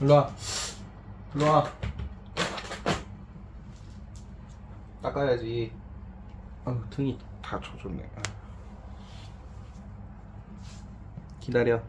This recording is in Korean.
일로와. 일로와. 닦아야지. 아 등이 다 젖었네. 아. 기다려.